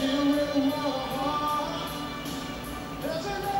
You in my heart, there's an